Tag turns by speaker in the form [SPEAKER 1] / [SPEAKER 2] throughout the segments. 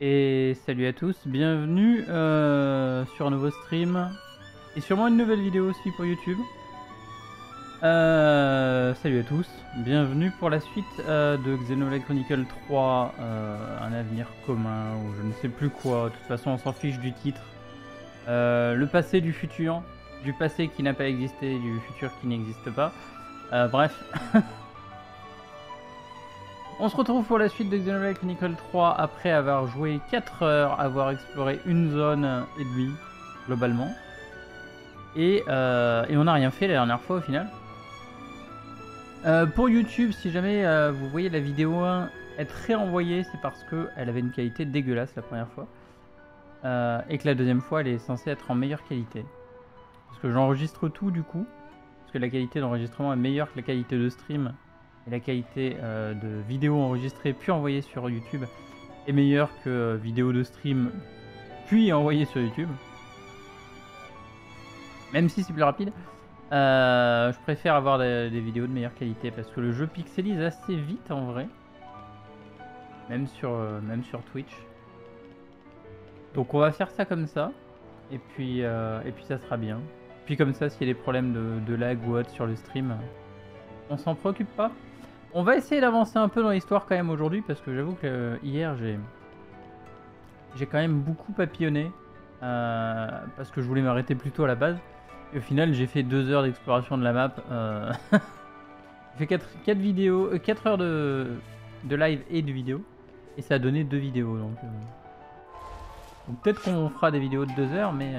[SPEAKER 1] Et salut à tous, bienvenue euh, sur un nouveau stream et sûrement une nouvelle vidéo aussi pour YouTube. Euh, salut à tous, bienvenue pour la suite euh, de Xenoblade Chronicle 3, un avenir commun ou je ne sais plus quoi, de toute façon on s'en fiche du titre. le passé du futur, du passé qui n'a pas existé, du futur qui n'existe pas. bref. On se retrouve pour la suite de Xenoblade Chronicle 3 après avoir joué 4 heures, avoir exploré une zone et demie, globalement. Et, euh, et on n'a rien fait la dernière fois au final. Euh, pour YouTube, si jamais euh, vous voyez la vidéo 1 être réenvoyée, c'est parce qu'elle avait une qualité dégueulasse la première fois. et que la deuxième fois, elle est censée être en meilleure qualité. Parce que j'enregistre tout du coup. Parce que la qualité d'enregistrement est meilleure que la qualité de stream et la qualité euh, de vidéo enregistrée puis envoyée sur YouTube est meilleure que euh, vidéo de stream puis envoyée sur YouTube. Même si c'est plus rapide. Euh, je préfère avoir des, vidéos de meilleure qualité parce que le jeu pixelise assez vite en vrai. Même sur, même sur Twitch. Donc on va faire ça comme ça. Et puis, et puis ça sera bien. Puis comme ça, s'il y a des problèmes de, de lag ou autre sur le stream, on s'en préoccupe pas. On va essayer d'avancer un peu dans l'histoire quand même aujourd'hui parce que j'avoue que hier j'ai j'ai quand même beaucoup papillonné euh, parce que je voulais m'arrêter plus tôt à la base et au final j'ai fait 2 heures d'exploration de la map. Euh... j'ai fait 4, vidéos, 4 euh, heures de, live et de vidéo et ça a donné 2 vidéos donc, donc peut-être qu'on fera des vidéos de 2 heures mais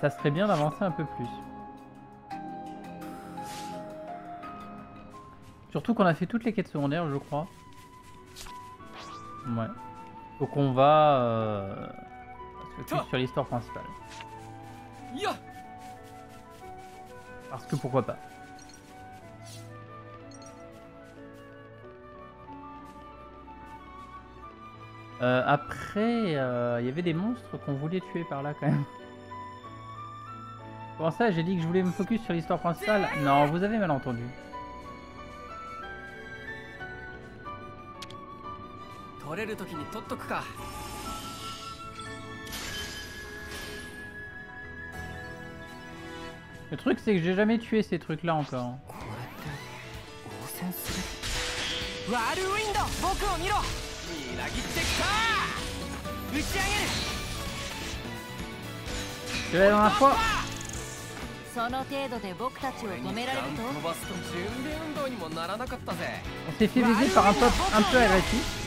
[SPEAKER 1] ça serait bien d'avancer un peu plus. Surtout qu'on a fait toutes les quêtes secondaires, je crois. Ouais. Donc on va euh, sur l'histoire principale. Parce que pourquoi pas. Euh, après, euh, il y avait des monstres qu'on voulait tuer par là quand même. Comment ça J'ai dit que je voulais me focus sur l'histoire principale Non, vous avez mal entendu. Le truc c'est que j'ai jamais tué ces trucs là encore. Je la dernière fois. On s'est fait viser par un pote un peu agressif.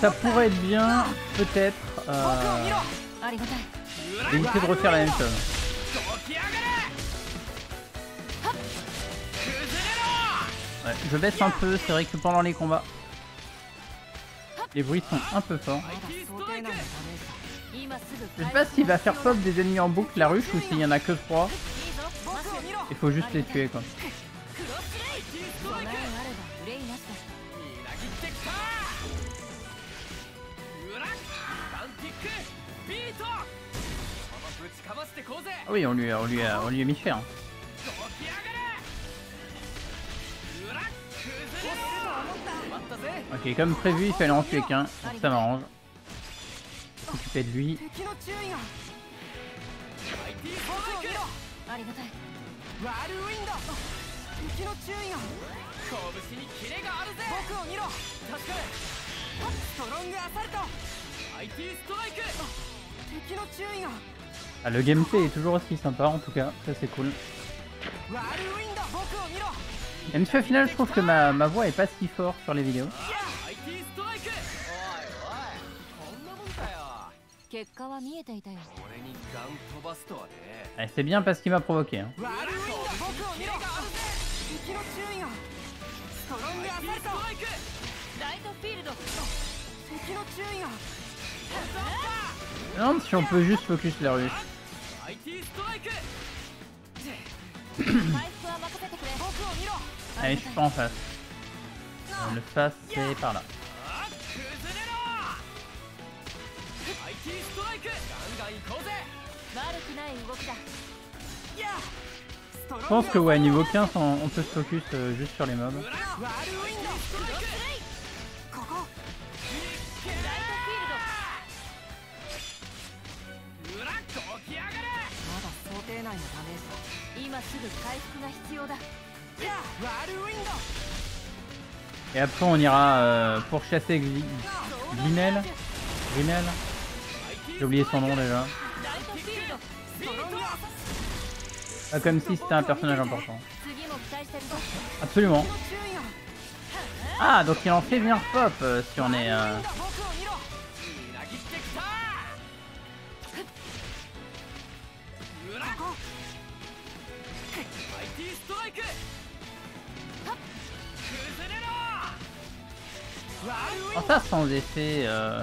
[SPEAKER 1] Ça pourrait être bien, peut-être, euh, de refaire la même chose. Ouais, je baisse un peu, c'est vrai que pendant les combats, les bruits sont un peu forts. Je sais pas s'il va faire pop des ennemis en boucle la ruche ou s'il y en a que 3. Il faut juste les tuer quoi. Ah oui, on lui, on lui, a, on lui a mis cher. Ok, comme prévu, il fallait en tuer qu'un. Ça m'arrange de lui. Ah, le gameplay est toujours aussi sympa en tout cas, ça c'est cool. Même si au final je trouve que ma, ma voix est pas si forte sur les vidéos. C'est bien parce qu'il m'a provoqué. Hein. Non, si on peut juste focus la rue. Allez, je suis pas en face. Le face, c'est par là. Je pense que ouais, niveau 15, on, peut se focus euh, juste sur les mobs. Et après on ira euh, pourchasser Glinel. Glinel. J'ai oublié son nom déjà. Ah, comme si c'était un personnage important. Absolument. Ah, donc il en fait bien pop euh, si on est... Euh... Oh, ça sans effet... Euh...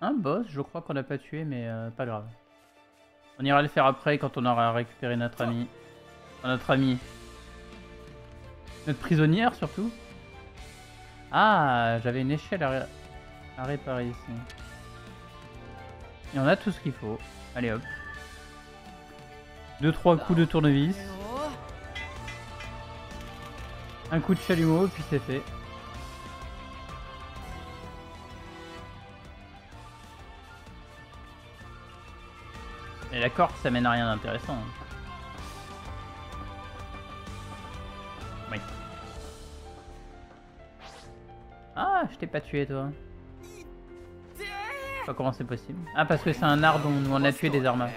[SPEAKER 1] un boss, je crois qu'on n'a pas tué, mais euh, pas grave. On ira le faire après quand on aura récupéré notre ami. Enfin, notre ami. Notre prisonnière surtout. Ah, j'avais une échelle à, ré- à réparer ici. Et on a tout ce qu'il faut. Allez hop. Deux trois coups de tournevis.
[SPEAKER 2] よ
[SPEAKER 1] Un coup de chalumeau, puis c'est fait. Corde, ça mène à rien d'intéressant. Oui. Ah, je t'ai pas tué, toi. Pas comment c'est possible. Ah, parce que c'est un art dont on a tué des armes.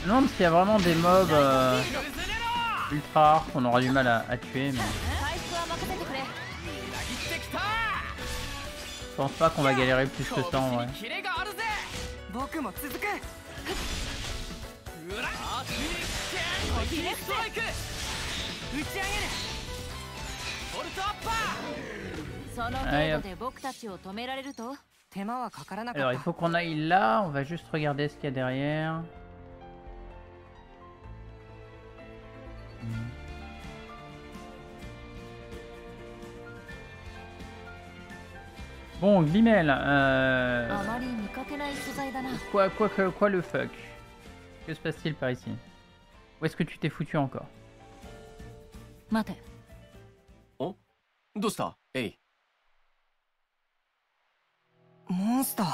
[SPEAKER 1] Je me demande s'il y a vraiment des mobs euh, ultra rares qu'on aura du mal à, à tuer, mais... Je pense pas qu'on va galérer plus que ça en vrai. Alors il faut qu'on aille là, on va juste regarder ce qu'il y a derrière. Bon, Glimel, euh... quoi, quoi, quoi, quoi le fuck? Que se passe-t-il par ici? Où est-ce que tu t'es foutu encore?
[SPEAKER 3] Oh D'où ça
[SPEAKER 2] Hey. ンスター。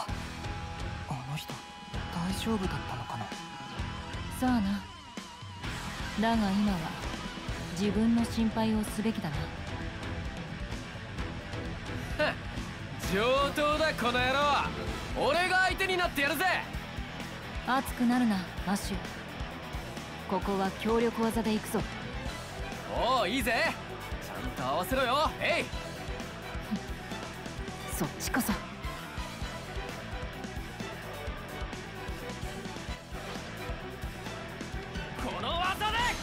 [SPEAKER 2] あの人大丈夫だったのかな？
[SPEAKER 4] さあな。だが今は自分の心配をすべきだな。
[SPEAKER 5] 上等だこの野郎。俺が相手になってやるぜ。
[SPEAKER 4] 熱くなるなアッシュここは協力技で行くぞ。
[SPEAKER 5] おおいいぜ。ちゃんと合わせろよ。えい。
[SPEAKER 4] そっちこそ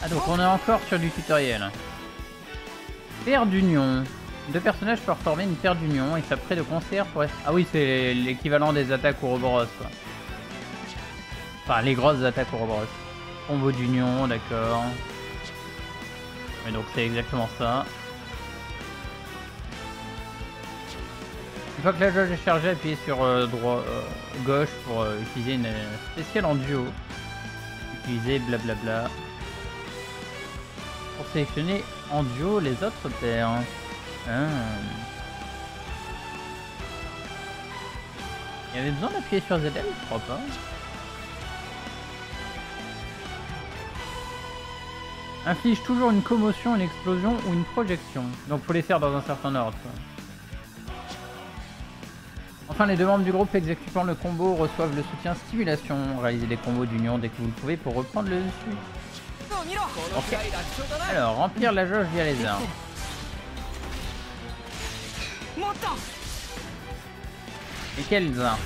[SPEAKER 1] Ah donc on est encore sur du tutoriel. Paire d'union. Deux personnages peuvent former une paire d'union et s'apprêtent de concert pour... Ah oui, c'est l'équivalent des attaques Ouroboros quoi. Enfin, les grosses attaques Ouroboros. Combo d'union, d'accord. Mais donc c'est exactement ça. Une fois que la jauge est chargée, appuyez sur euh, droit, euh, gauche pour euh, utiliser une spéciale en duo. Utiliser blablabla sélectionner en duo les autres paires. Ah. Il y avait besoin d'appuyer sur ZL Je crois pas. Inflige toujours une commotion, une explosion ou une projection. Donc faut les faire dans un certain ordre. Enfin, les deux membres du groupe exécutant le combo reçoivent le soutien stimulation. Réalisez des combos d'union dès que vous le pouvez pour reprendre le dessus. Alors, remplir la jauge via les armes. Et quels armes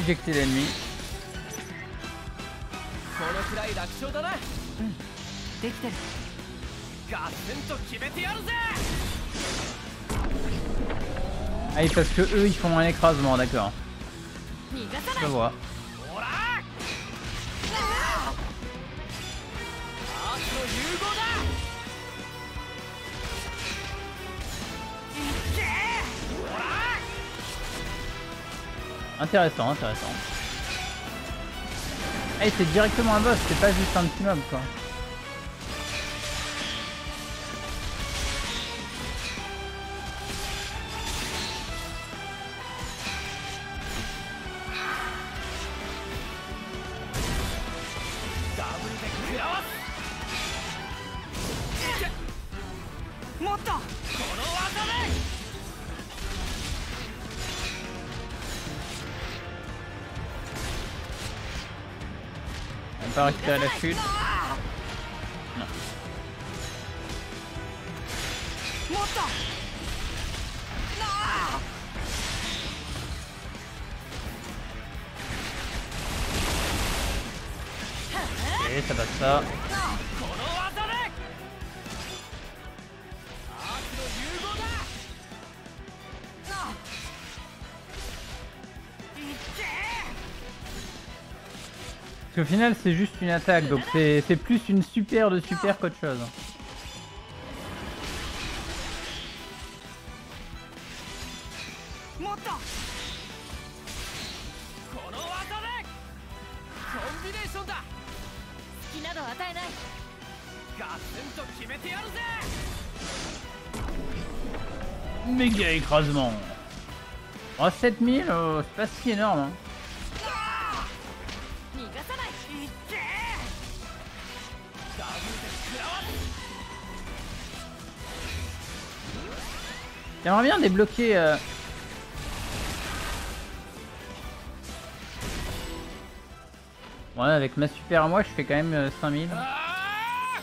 [SPEAKER 1] Éjecter l'ennemi.
[SPEAKER 5] Mmh.
[SPEAKER 1] Ah, parce que eux ils font un écrasement, d'accord. Je vois. Intéressant, intéressant. Hey, c'est directement un boss, c'est pas juste un petit mob quoi. On peut au final, c'est juste une attaque, donc c'est plus une super de super qu'autre chose. Méga écrasement. Oh, 7000, c'est pas si énorme. Hein. J'aimerais bien débloquer. euh, Ouais, avec ma super à moi, je fais quand même euh, 5000.
[SPEAKER 5] あ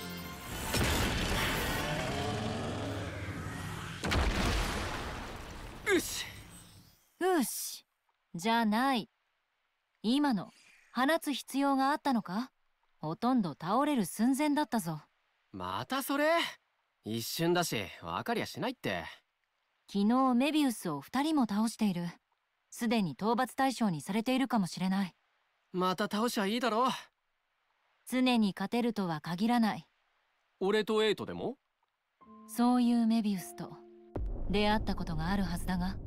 [SPEAKER 5] ーよし
[SPEAKER 4] よしじゃない今の放つ必要があったのかほとんど倒れる寸前だったぞ
[SPEAKER 3] またそれ一瞬だし分かりゃしないって
[SPEAKER 4] 昨日メビウスを2人も倒している。すでに討伐対象にされているかもしれない。
[SPEAKER 3] また倒しゃいいだろ。
[SPEAKER 4] 常に勝てるとは限らない。
[SPEAKER 3] 俺とエイトでも？
[SPEAKER 4] そういうメビウスと出会ったことがあるはずだが。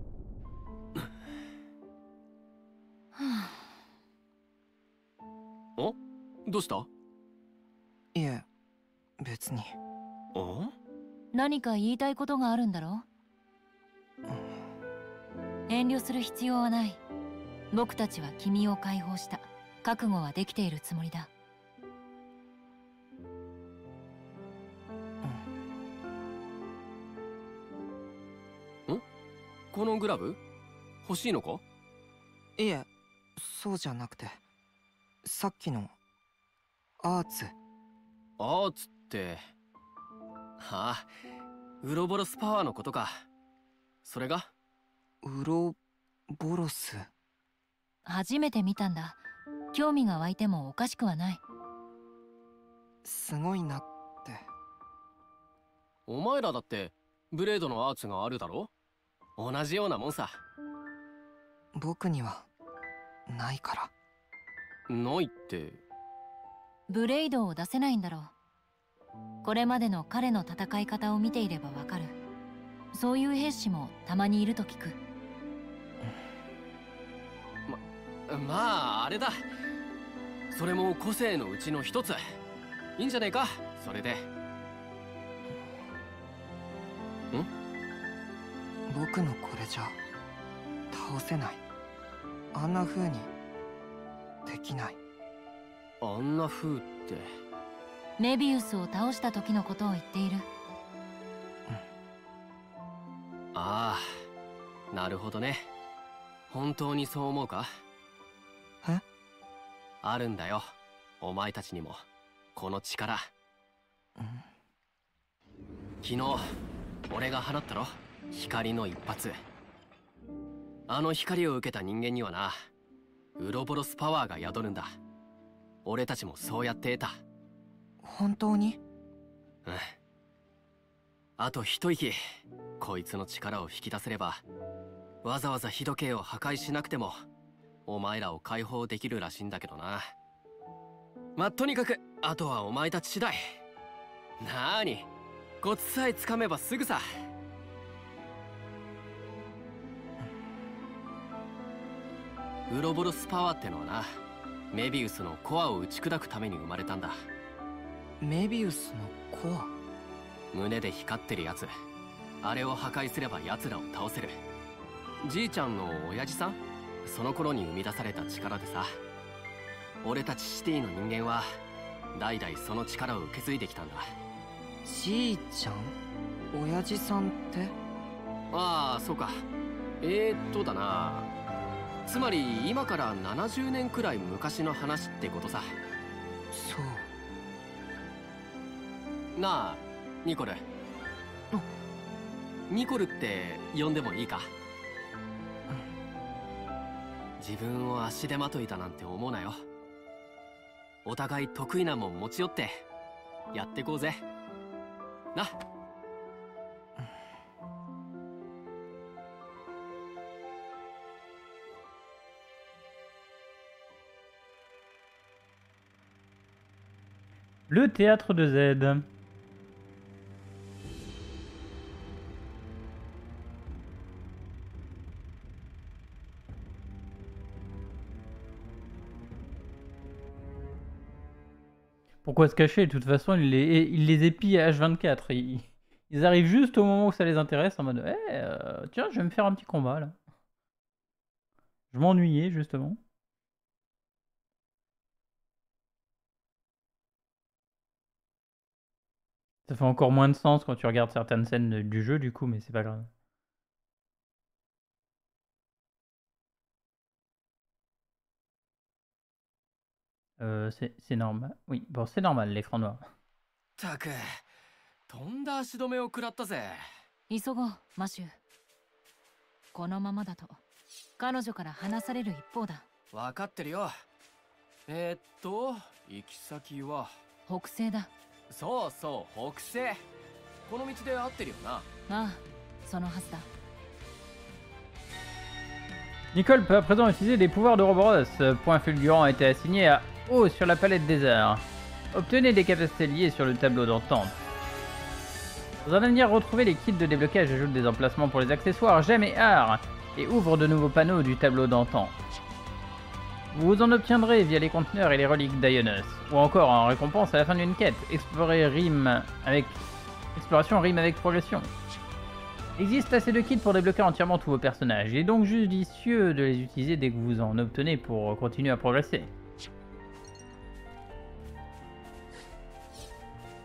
[SPEAKER 4] はあ
[SPEAKER 3] どうした？
[SPEAKER 2] いえ別に。
[SPEAKER 3] お？
[SPEAKER 4] 何か言いたいことがあるんだろ遠慮する必要はない。僕たちは君を解放した。覚悟はできているつもりだ。
[SPEAKER 3] このグラブ？欲しいのか？
[SPEAKER 2] いえそうじゃなくて。さっきのアーツ。
[SPEAKER 3] アーツって。ああ。ウロボロスパワーのことかそれが？
[SPEAKER 2] ウロボロス。
[SPEAKER 4] 初めて見たんだ。興味が湧いてもおかしくはない。
[SPEAKER 2] すごいなって。
[SPEAKER 3] お前らだってブレードのアーツがあるだろ？同じようなもんさ。
[SPEAKER 2] 僕にはないから。
[SPEAKER 3] ないって。
[SPEAKER 4] ブレイドを出せないんだろう。これまでの彼の戦い方を見ていればわかるそういう兵士もたまにいると聞く。
[SPEAKER 3] まああれだ。それも個性のうちの一つ。いいんじゃねえか？それで。
[SPEAKER 2] 僕のこれじゃ倒せない。あんな風にできない。
[SPEAKER 3] あんな風って。
[SPEAKER 4] メビウスを倒した時のことを言っている
[SPEAKER 3] ああなるほどね。本当にそう思うか？
[SPEAKER 2] え？
[SPEAKER 3] あるんだよお前たちにも。この力。昨日俺が放ったろ？光の一発。あの光を受けた人間にはなウロボロスパワーが宿るんだ。俺たちもそうやって得た。
[SPEAKER 2] 本当に？
[SPEAKER 3] うん。あと一息こいつの力を引き出せればわざわざ日時計を破壊しなくてもお前らを解放できるらしいんだけどな。まあとにかくあとはお前たち次第。なーにコツさえつかめばすぐさ。ウロボロスパワーってのはなメビウスのコアを打ち砕くために生まれたんだ。
[SPEAKER 2] メビウスのコア？
[SPEAKER 3] 胸で光ってるやつあれを破壊すれば奴らを倒せる。じいちゃんの親父さん？その頃に生み出された力でさ。俺たちシティの人間は代々その力を受け継いできたんだ。
[SPEAKER 2] じいちゃん？親父さんって？
[SPEAKER 3] ああそうか。えー、っとだな。つまり今から70年くらい昔の話ってことさ。
[SPEAKER 2] そう。
[SPEAKER 3] なあニコルニコルって呼んでもいいか？自分を足手まといたなんて思うなよ。お互い得意なもん持ち寄ってやってこうぜ。な「
[SPEAKER 1] Le théâtre de Z. Pourquoi se cacher De toute façon, ils les, épient à H24. Ils, ils arrivent juste au moment où ça les intéresse en mode Eh, euh, tiens, je vais me faire un petit combat là. Je m'ennuyais justement. Ça fait encore moins de sens quand tu regardes certaines scènes du jeu, du coup, mais c'est pas grave. Euh, c'est c'est normal. Oui, bon, c'est normal, l'écran noir.
[SPEAKER 3] たくとんだ足止めを食らったぜ
[SPEAKER 4] 急ごうマシューこのままだと彼女から離される一方だ
[SPEAKER 3] 分かってるよえー、っと行き先は
[SPEAKER 4] 北西だ
[SPEAKER 3] そうそう北西この道で合ってるよな
[SPEAKER 4] ああそのはずだ
[SPEAKER 1] Nicole peut à présent utiliser les pouvoirs de Roboros. Point fulgurant a été assigné à O sur la palette des arts. Obtenez des capacités liées sur le tableau d'entente. Dans un avenir, retrouvez les kits de déblocage, ajoute des emplacements pour les accessoires Gemmes et Art et ouvre de nouveaux panneaux du tableau d'entente. Vous en obtiendrez via les conteneurs et les reliques d'Ionos, ou encore en récompense à la fin d'une quête. Explorer rime avec exploration rime avec progression. Il existe assez de kits pour débloquer entièrement tous vos personnages. Il est donc judicieux de les utiliser dès que vous en obtenez pour continuer à progresser.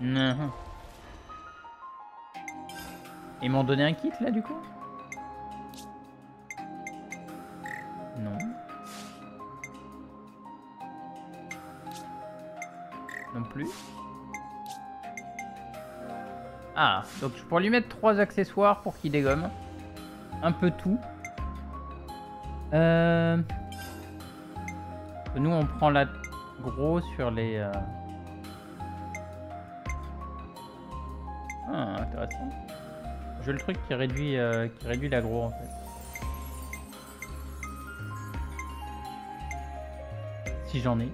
[SPEAKER 1] Mhm. Ils m'ont donné un kit là du coup Non. Non plus. Ah, donc je pourrais lui mettre trois accessoires pour qu'il dégomme. Un peu tout. Euh... Nous on prend la gros sur les... euh, Ah, intéressant. Je le truc qui réduit, euh, qui réduit l'agro en fait. Si j'en ai.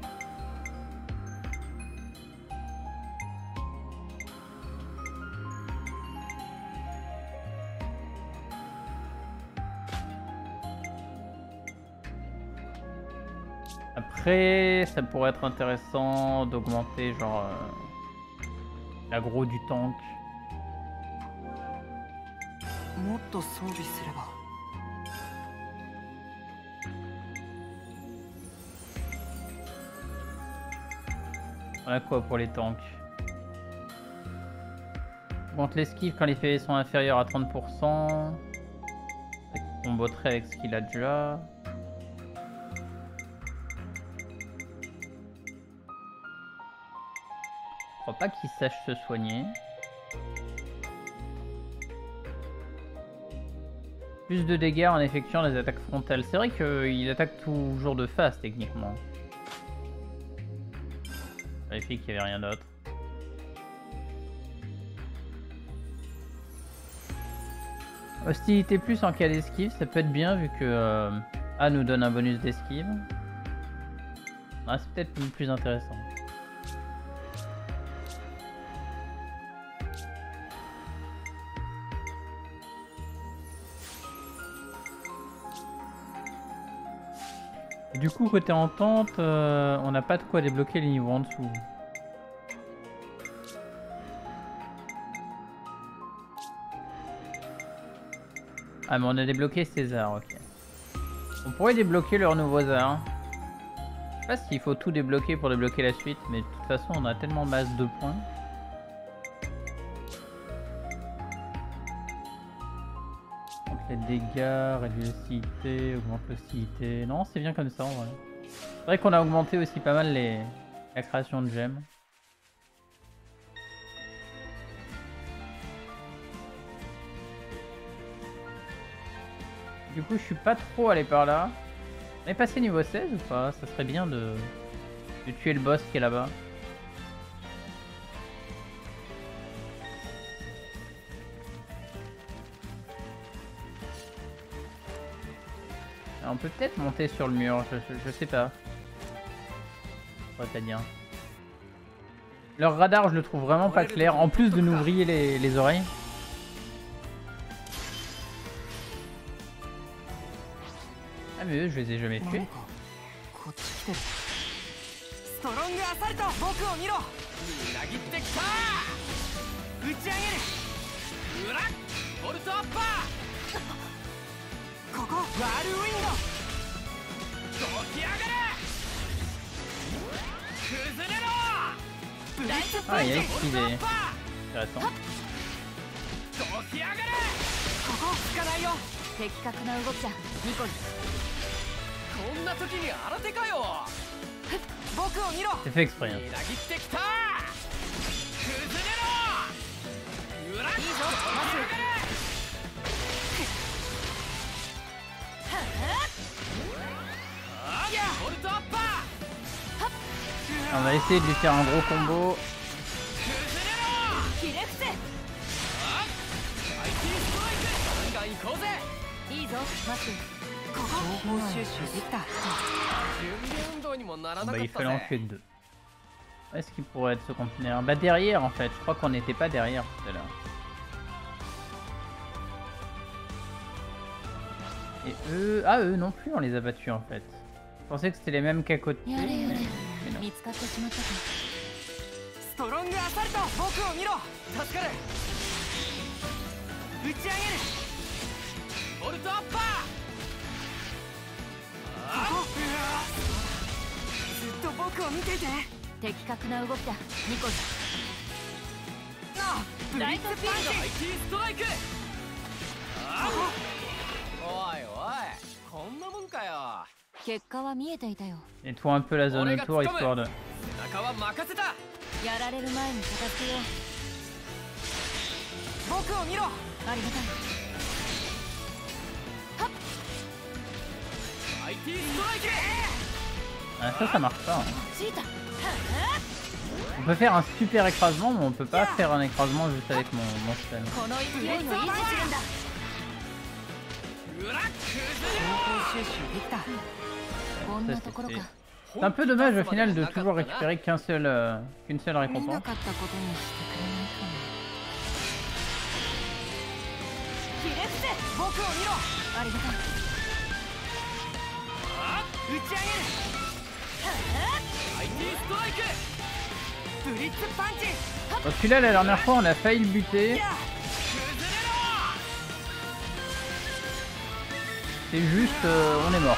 [SPEAKER 1] Après, ça pourrait être intéressant d'augmenter genre euh, l'agro du tank.
[SPEAKER 2] もっと装備すれば
[SPEAKER 1] On a quoi pour les tanks Augmente l'esquive quand les PV sont inférieurs à 30%. comboterait avec ce qu'il a déjà. Je crois pas qu'il sache se soigner. Plus de dégâts en effectuant les attaques frontales. C'est vrai qu'il attaque toujours de face techniquement. Vérifie qu'il n'y avait rien d'autre. Hostilité plus en cas d'esquive, ça peut être bien vu que euh, A nous donne un bonus d'esquive. Ah, c'est peut-être plus intéressant. Du coup, côté entente, euh, on n'a pas de quoi débloquer les niveaux en dessous. Ah, mais on a débloqué César, ok. On pourrait débloquer leur nouveau arts. Je sais pas s'il faut tout débloquer pour débloquer la suite, mais de toute façon, on a tellement masse de points. Dégâts, réduire l'hostilité, augmente l'hostilité. Non, c'est bien comme ça en vrai. C'est vrai qu'on a augmenté aussi pas mal la création de gemmes. Du coup, je suis pas trop allé par là. On est passé niveau 16 ou pas? Ça serait bien de tuer le boss qui est là-bas. On peut peut-être monter sur le mur, je, sais pas. dire. Leur radar, je le trouve vraiment pas clair, en plus de nous vriller les, oreilles. Ah mais eux, je les ai jamais tués. ここ。ワールウ
[SPEAKER 2] ィンド
[SPEAKER 3] どきやがれ。崩れろ。
[SPEAKER 2] ブライト
[SPEAKER 4] ポイントホル
[SPEAKER 1] やッど
[SPEAKER 3] きやがれ。こ
[SPEAKER 2] こ。つかないよ。
[SPEAKER 1] 的確な動きだ。ニコルこんな時に新手かよ。僕を見ろ。フェクパイってきた。崩れろ。On va essayer de lui faire un gros combo. Bah, il fallait en tuer deux. Est-ce qu'il pourrait être ce conteneur? Bah derrière en fait, je crois qu'on n'était pas derrière tout à l'heure. Et eux... Ah eux non plus on les a battus en fait. Je pensais que c'était les mêmes qu'à côté. Mais non. ストロングアサルト僕を見ろ助かる打ち上げるボルトアッパーずっと僕を見ていて的確な動きだニコルブライトフィールド IT ストライク Nettoie un peu la zone autour histoire de. Ah, ça, ça marche pas. Hein. On peut faire un super écrasement, mais on peut pas faire un écrasement juste avec mon, mon spell. C'est un peu dommage au final de toujours récupérer qu'un seul, euh, qu'une seule récompense. Bon, celui-là, la dernière fois, on a failli le buter. C'est juste, euh, on est mort.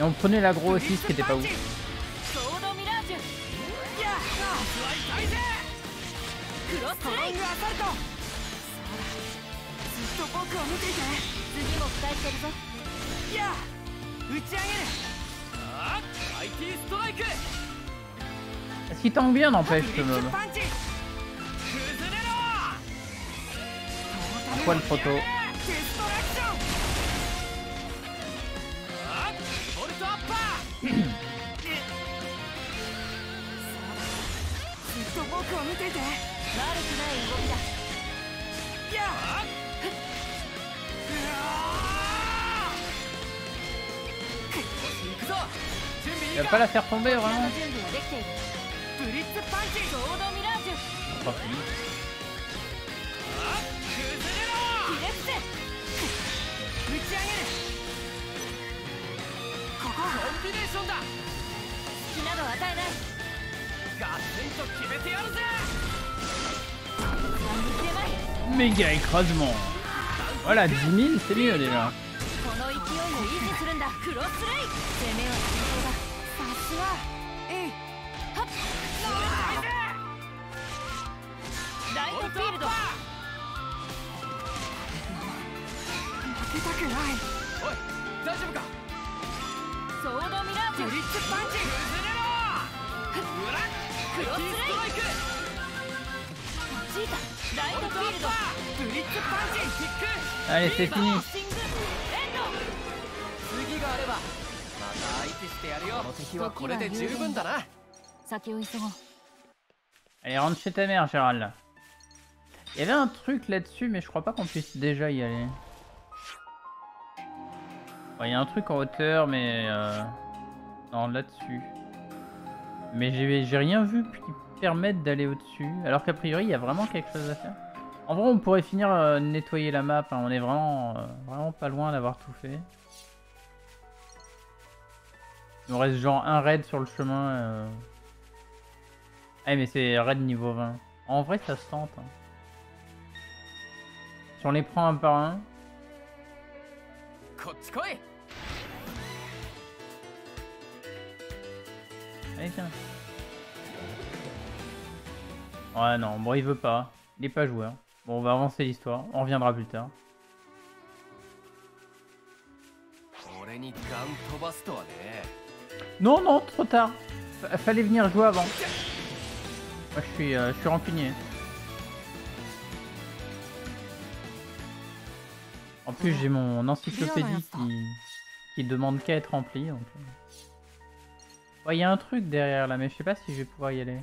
[SPEAKER 1] Et on prenait l'agro aussi, ce qui était pas ouf. Est-ce qu'il tangue bien n'empêche ce
[SPEAKER 5] poil trop.
[SPEAKER 1] Il va pas la faire tomber vraiment.
[SPEAKER 2] 上げるここ
[SPEAKER 5] コンビネーションだ。
[SPEAKER 4] 隙など与えない。
[SPEAKER 5] ガツンと決めてやるぜ。
[SPEAKER 4] 三撃狭い
[SPEAKER 1] Méga écrasement Voilà, 10 000, c'est mieux déjà.
[SPEAKER 4] この勢いを維持するんだ。クロスレイ。攻めは
[SPEAKER 2] さすが。えい
[SPEAKER 4] 慎重だライトフィールド
[SPEAKER 2] けたくない
[SPEAKER 5] おい大丈夫か
[SPEAKER 4] ソードミラージュ
[SPEAKER 2] ブリッツパンチ
[SPEAKER 5] 崩れろうら
[SPEAKER 4] クロスレイ
[SPEAKER 5] マイティストライク
[SPEAKER 4] チータライトフィールド
[SPEAKER 2] ブリッツパンチ
[SPEAKER 5] キック
[SPEAKER 1] Allez, c'est fini
[SPEAKER 4] シングエンド
[SPEAKER 5] 次があればまた相手してやるよこの敵はこれで十分だな
[SPEAKER 4] 先を急ごう
[SPEAKER 1] Allez, rentre chez ta mère, Gérald. Il y avait un truc là-dessus, mais je crois pas qu'on puisse déjà y aller. Il y a un truc en hauteur, mais... Euh... Non, là-dessus. Mais j'ai rien vu qui permette d'aller au-dessus. Alors qu'a priori, il y a vraiment quelque chose à faire. En vrai, on pourrait finir euh, nettoyer la map. hein. On est vraiment, euh, vraiment pas loin d'avoir tout fait. Il nous reste genre un raid sur le chemin. Ah mais c'est raid niveau 20. En vrai ça se tente. hein. Si on les prend un par un.
[SPEAKER 5] こっち来い
[SPEAKER 1] Allez tiens. Ouais non, bon il veut pas. Il est pas joueur. Bon on va avancer l'histoire. On reviendra plus tard.
[SPEAKER 5] 俺にガン飛ばすとはね
[SPEAKER 1] Non non, trop tard. Fa- Fallait venir jouer avant. Moi je suis, euh, je suis rancunier. Plus j'ai mon encyclopédie qui, qui demande qu'à être remplie. donc, euh. Ouais, il y a un truc derrière là, mais je sais pas si je vais pouvoir y aller.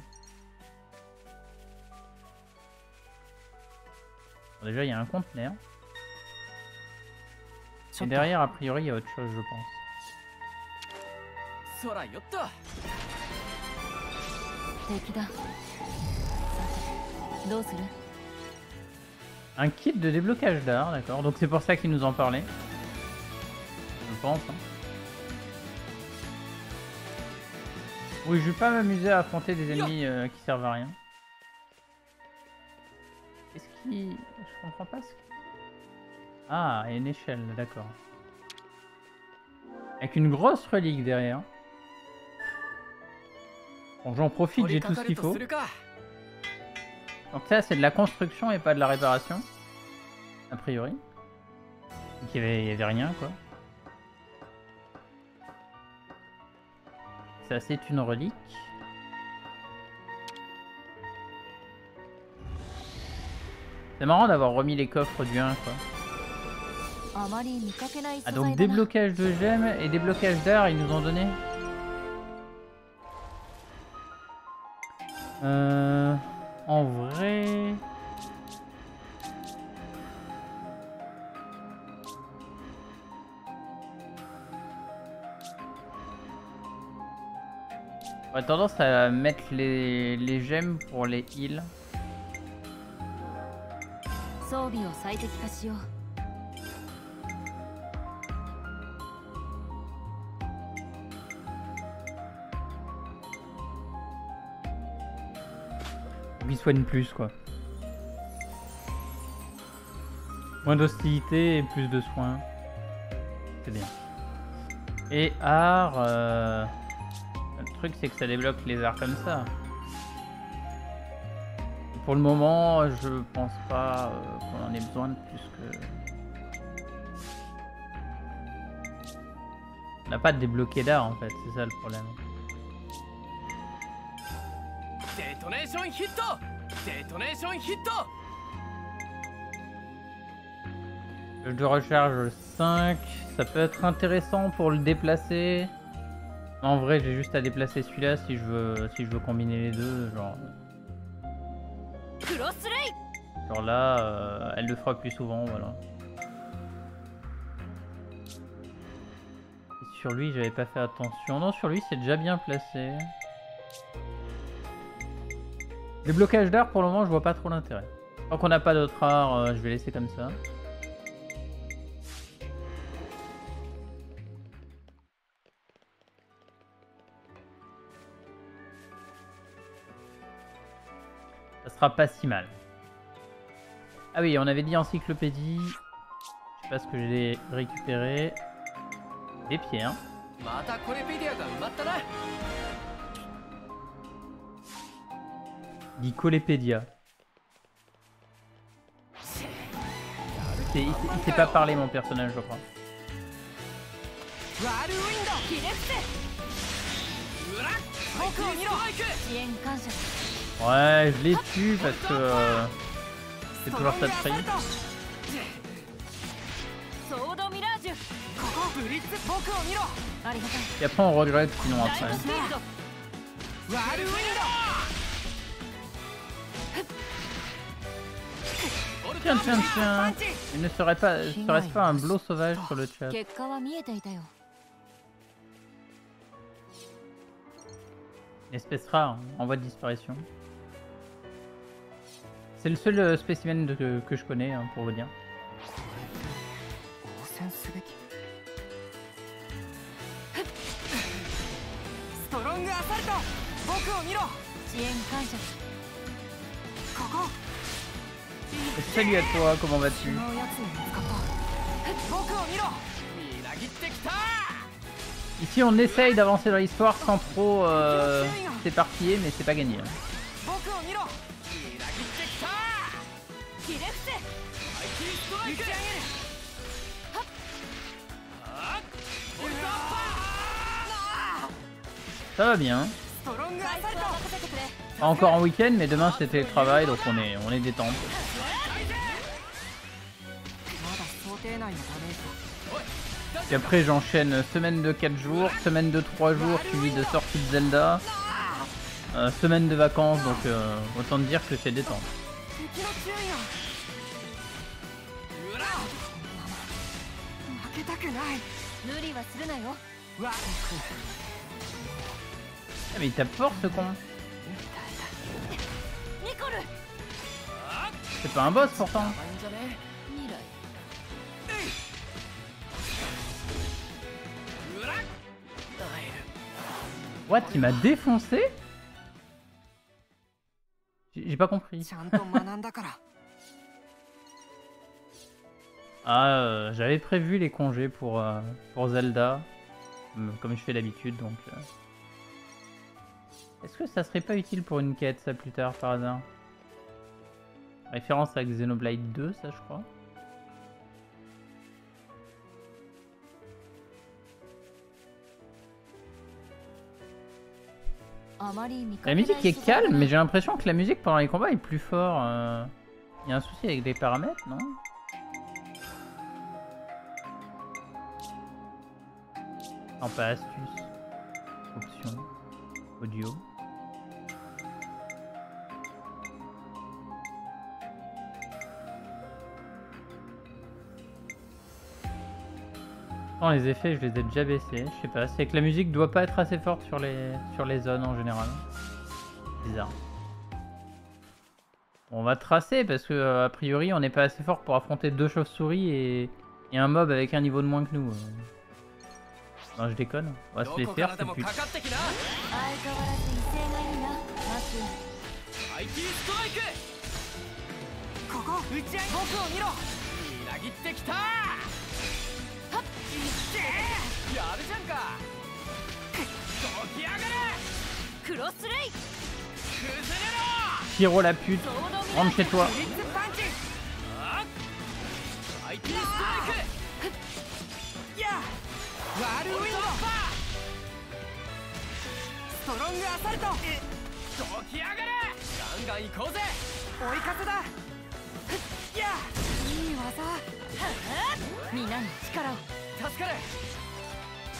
[SPEAKER 1] Bon, déjà il y a un conteneur. Et derrière a priori il y a autre chose je pense. Un kit de déblocage d'art, d'accord. Donc c'est pour ça qu'il nous en parlait. Je pense. Hein. Oui, je vais pas m'amuser à affronter des ennemis euh, qui servent à rien. Est-ce qui, Je comprends pas ce qu'il... Ah, et une échelle, d'accord. Avec une grosse relique derrière. Bon, j'en profite, j'ai tout ce qu'il faut. Donc ça, c'est de la construction et pas de la réparation. A priori. Donc il y avait, avait rien, quoi. Ça, c'est une relique. C'est marrant d'avoir remis les coffres du 1, quoi. Ah, donc déblocage de gemmes et déblocage d'art, ils nous ont donné Euh... En vrai... On a tendance à mettre les, les gemmes pour les heals. Soignent plus, quoi. Moins d'hostilité et plus de soins. C'est bien. Et art... euh, Le truc, c'est que ça débloque les arts comme ça. pour le moment, je pense pas euh, qu'on en ait besoin de plus que. On n'a pas débloqué d'art en fait, c'est ça le problème.
[SPEAKER 5] トネーションヒットデトネーションヒット
[SPEAKER 1] Le de recharge 5, ça peut être intéressant pour le déplacer. En vrai, j'ai juste à déplacer celui-là si je veux si je veux combiner les deux, genre.
[SPEAKER 4] クロスレイ
[SPEAKER 1] Genre là, euh, elle le fera plus souvent, voilà. Et sur lui, j'avais pas fait attention. Non, sur lui, c'est déjà bien placé. Les blocages d'art, pour le moment, je vois pas trop l'intérêt. Tant qu'on n'a pas d'autre art, euh, je vais laisser comme ça. Ça sera pas si mal. Ah oui, on avait dit encyclopédie. Je sais pas ce que j'ai récupéré. Des pierres. Il sait pas parler mon personnage je crois. Ouais, je l'ai tué parce que euh, c'est toujours ça de prix. Et après on regrette sinon après. Tiens, tiens, tiens. Il ne serait pas, serait-ce un blow sauvage sur le chat Espèce rare, en voie de disparition. C'est le seul euh, spécimen de, que, je connais, hein, pour vous dire. Salut à toi, comment vas-tu Ici on essaye d'avancer dans l'histoire sans trop euh, s'éparpiller mais c'est pas gagné. Hein. Ça va bien. Hein. Encore en week-end, mais demain c'était le travail, donc on est, on est
[SPEAKER 2] détendu.
[SPEAKER 1] Et après j'enchaîne semaine de 4 jours, semaine de 3 jours suivi de sortie de Zelda, euh, semaine de vacances, donc euh, autant dire que c'est détente. Ah mais il tape fort ce con C'est pas un boss pourtant. What Il m'a défoncé J'ai pas compris. ah, euh, j'avais prévu les congés pour, euh, pour Zelda, comme je fais l'habitude donc. Euh. Est-ce que ça serait pas utile pour une quête ça plus tard par hasard? Référence à Xenoblade 2, ça, je crois. La musique est calme, mais j'ai l'impression que la musique pendant les combats est plus fort. euh. Il y a un souci avec les paramètres, non? Non, pas astuce. Option. Audio. Les effets, je les ai déjà baissés. Je sais pas, c'est que la musique doit pas être assez forte sur les, sur les zones en général. Bizarre. On va tracer parce que, euh, a priori, on n'est pas assez fort pour affronter deux chauves-souris et, et, un mob avec un niveau de moins que nous. Euh. Non, je déconne. On va se les faire, c'est plus.
[SPEAKER 5] やるじゃんか起き上がれ
[SPEAKER 4] クロスレイ
[SPEAKER 5] 崩れろ
[SPEAKER 1] Pyro la pute,
[SPEAKER 5] にストライクやあワールウィンドストロングアサルトどきやがれガンガン行こうぜ追い風だやあいい技
[SPEAKER 4] 皆に力を
[SPEAKER 5] 助かる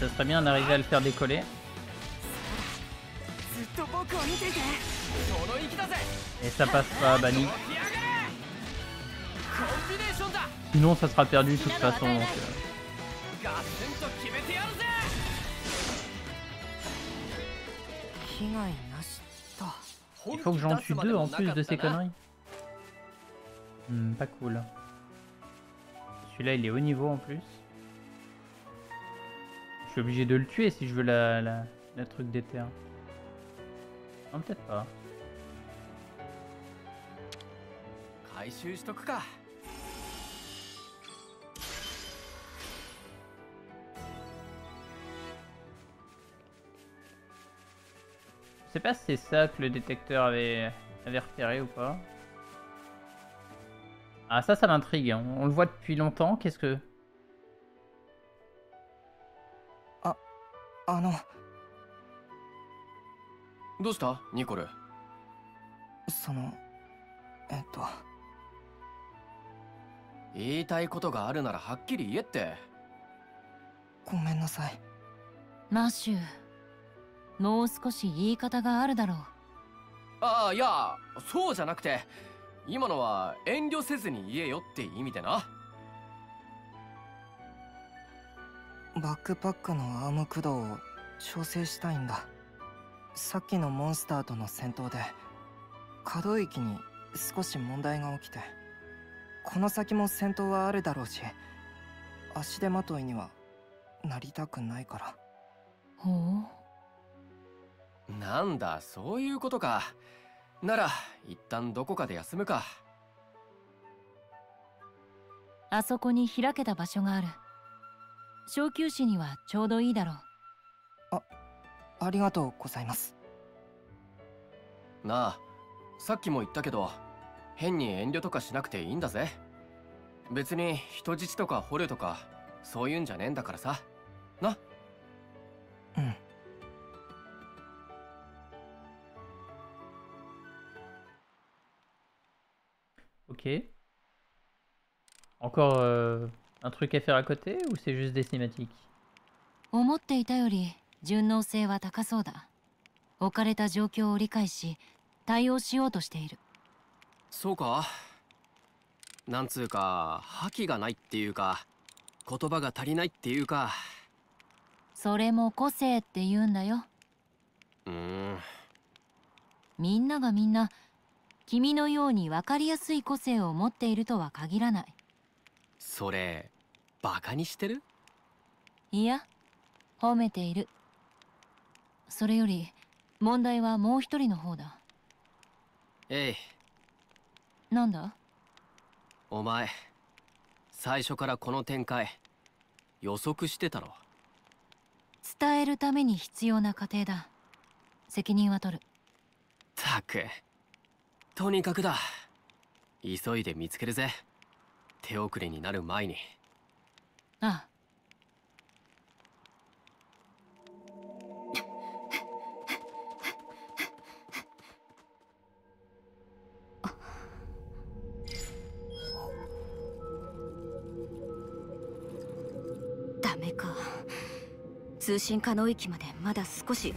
[SPEAKER 1] Ça serait bien d'arriver à le faire décoller. Et ça passe pas banni. Sinon ça sera perdu de toute façon. Euh. Il faut que j'en tue deux en plus de ces conneries. Hmm, pas cool. Celui-là il est haut niveau en plus suis obligé de le tuer si je veux la, la, truc d'éther. Non, peut-être pas. Je sais pas si c'est ça que le détecteur avait, avait repéré ou pas. Ah ça, ça m'intrigue. Hein. On le voit depuis longtemps. Qu'est-ce que...
[SPEAKER 2] あの。
[SPEAKER 3] どうした？ニコル。
[SPEAKER 2] そのえっと。
[SPEAKER 3] 言いたいことがあるならはっきり言えって。
[SPEAKER 2] ごめんなさい。
[SPEAKER 4] マシュ。ーもう少し言い方があるだろう。
[SPEAKER 3] ああいやそうじゃなくて今のは遠慮せずに言えよって意味でな
[SPEAKER 2] バックパックのアーム駆動を調整したいんだ。さっきのモンスターとの戦闘で可動域に少し問題が起きてこの先も戦闘はあるだろうし足手まといにはなりたくないから。
[SPEAKER 4] ほう？
[SPEAKER 3] なんだそういうことか。なら一旦どこかで休むか。
[SPEAKER 4] あそこに開けた場所がある小休止にはちょうどいいだろう。
[SPEAKER 2] ありがとうございます。
[SPEAKER 3] なあさっきも言ったけど変に遠慮とかしなくていいんだぜ。別に人質とか捕虜とかそういうんじゃねえんだからさ。な。
[SPEAKER 2] うん。
[SPEAKER 1] Ok. Encore euh, un truc à faire à côté ou c'est juste des cinématiques?
[SPEAKER 4] 思っていたより順応性は高そうだ置か。れた状況を理解し対応しようとしている
[SPEAKER 3] そうかなんつうか覇気がないっていうか言葉が足りないっていうか。
[SPEAKER 4] それも個性って言うんだよ。
[SPEAKER 3] うーん。
[SPEAKER 4] みんながみんな君のように分かりやすい個性を持っているとは限らない。
[SPEAKER 3] それバカにしてる？
[SPEAKER 4] いや褒めている。それより問題はもう一人の方だ。
[SPEAKER 3] えい。
[SPEAKER 4] なんだ？
[SPEAKER 3] お前最初からこの展開予測してたろ？
[SPEAKER 4] 伝えるために必要な過程だ。責任は取る。
[SPEAKER 3] たくとにかくだ。急いで見つけるぜ。手遅れになる前に
[SPEAKER 4] ああ。
[SPEAKER 6] ダメか。通信可能域までまだ少し。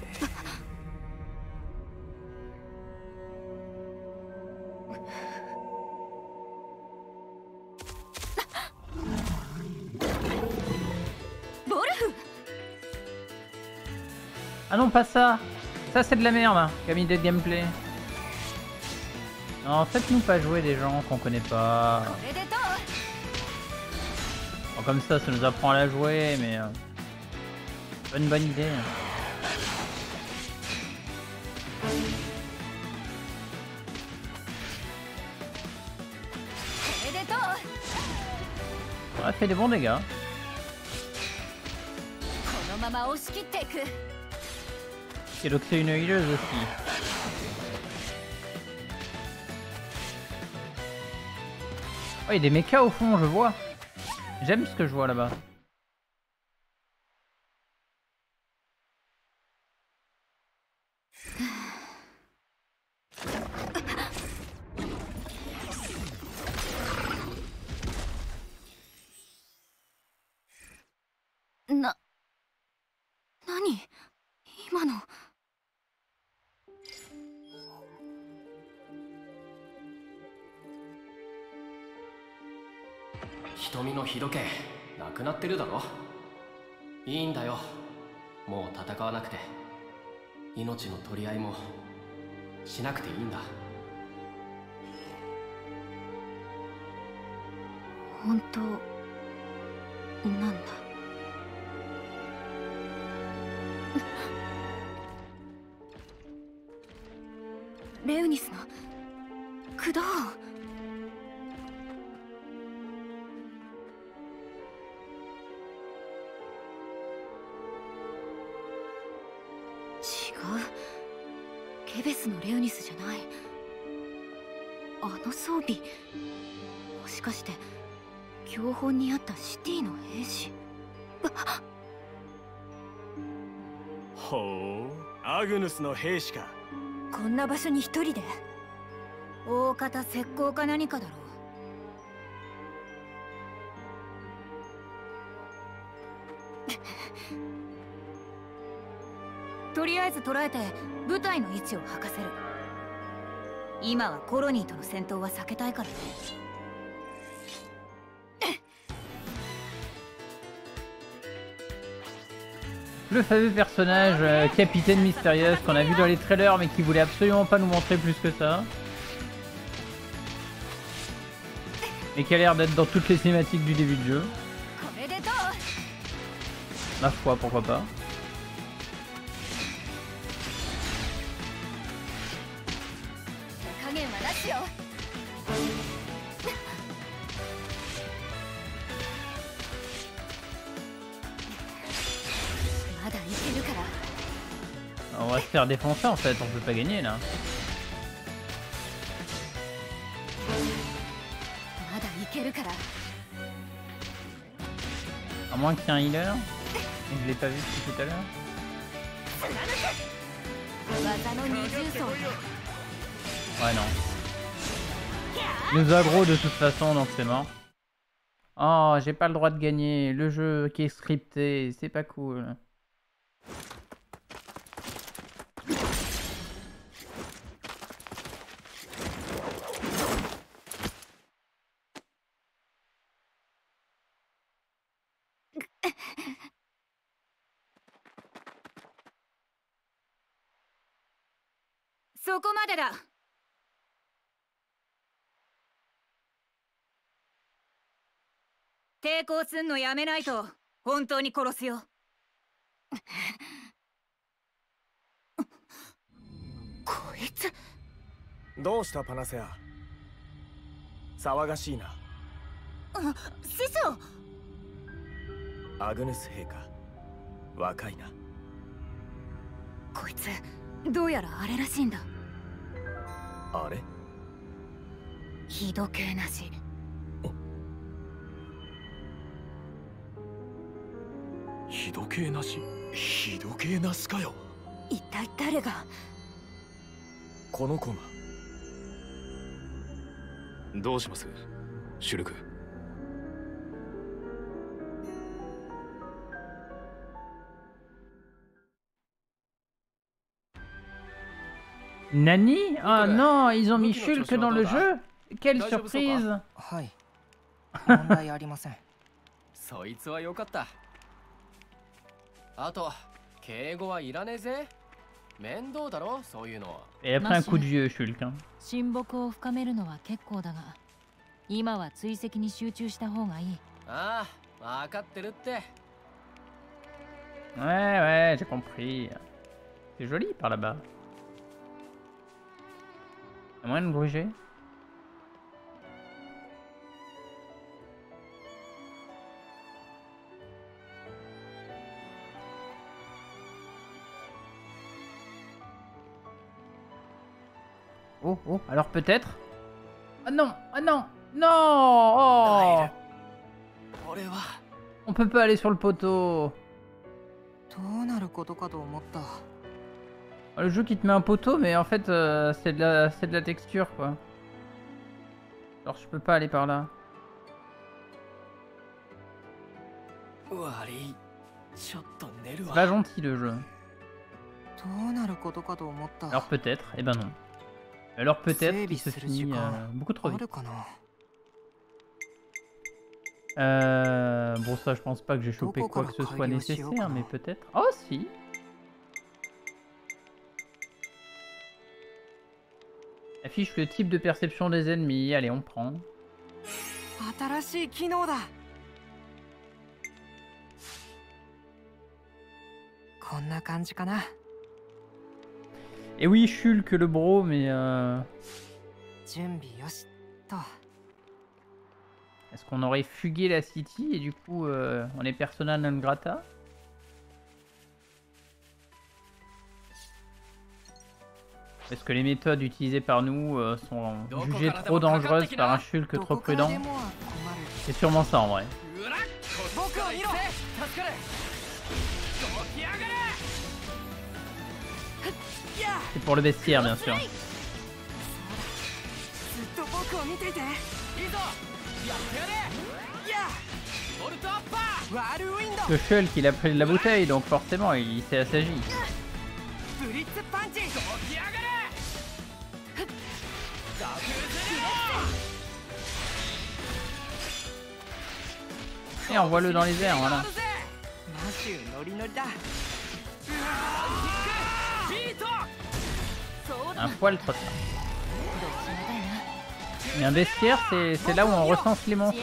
[SPEAKER 1] Pas ça Ça c'est de la merde, hein, comme idée de gameplay. Non, faites-nous pas jouer des gens qu'on connaît pas. Comme ça, ça nous apprend à la jouer, mais... Euh, pas une bonne idée. A fait des bons dégâts. Et donc c'est une healeuse aussi. Oh, il y a des mechas au fond, je vois. J'aime ce que je vois là-bas.
[SPEAKER 3] 取り合いもしなくていいんだ。
[SPEAKER 6] の装備。もしかして教本にあったシティの兵士？
[SPEAKER 7] ほうアグヌスの兵士か。
[SPEAKER 6] こんな場所に一人で？大方石膏か何かだろう。とりあえず捉えて部隊の位置を吐かせる 今はコロニーとの戦闘は避けたいからね
[SPEAKER 1] Le fameux personnage euh, Capitaine Mystérieuse qu'on a vu dans les trailers mais qui voulait absolument pas nous montrer plus que ça. Et qui a l'air d'être dans toutes les cinématiques du début de jeu. Ma foi, pourquoi pas. Faire défoncer en fait, on peut pas gagner là. À moins qu'il y ait un healer. Je l'ai pas vu depuis tout à l'heure. Ouais non. Nous aggro de toute façon donc c'est mort. Oh j'ai pas le droit de gagner. Le jeu qui est scripté, c'est pas cool.
[SPEAKER 6] だ抵抗すんのやめないと本当に殺すよ。こいつ。
[SPEAKER 7] どうしたパナセア？騒がしいな。
[SPEAKER 6] あ師匠。
[SPEAKER 7] アグネス陛下若いな。
[SPEAKER 6] こいつどうやらあれらしいんだ
[SPEAKER 7] あれ？
[SPEAKER 6] 日時計なし。
[SPEAKER 7] 日時計なし？日時計なしかよ。
[SPEAKER 6] 一体誰が？
[SPEAKER 7] この子が。どうします？シュルク「
[SPEAKER 1] Nani Ah non, ils ont mis Shulk dans le jeu Quelle surprise
[SPEAKER 2] はい問題ありません
[SPEAKER 3] そいつはよかったあと敬語はいらねえぜ 面倒だろそういうの
[SPEAKER 1] Et après un coup de vieux, Shulk. Hein.
[SPEAKER 4] 親睦を深めるのは結構だが今は追跡に集中した方がいい
[SPEAKER 3] ああ分かってるって
[SPEAKER 1] Ouais, ouais, j'ai compris. C'est joli par là-bas. Oh, oh, alors peut-être? Ah non, ah non, non ohOn peut pas aller sur le poteau le jeu qui te met un poteau, mais en fait, euh, c'est de, la... de la texture, quoi. Alors, je peux pas aller par là. C'est pas gentil, le jeu. Alors peut-être, et eh ben non. Alors peut-être qu'il se finit euh, beaucoup trop vite. Euh, bon ça je pense pas que j'ai chopé quoi que ce soit nécessaire, mais peut-être... Oh si Affiche le type de perception des ennemis. Allez, on prend. Et eh oui, Shulk le bro, mais... Euh... Est-ce qu'on aurait fugué la city et du coup euh, on est persona non grata? Est-ce que les méthodes utilisées par nous euh, sont jugées trop dangereuses par un Shulk trop prudent. C'est sûrement ça en vrai. C'est pour le vestiaire bien sûr. Le Shulk il a pris de la bouteille donc forcément il s'est assagi. Et envoie-le dans les airs, voilà. Un poil trop Mais un bestiaire, c'est là où on recense les monstres.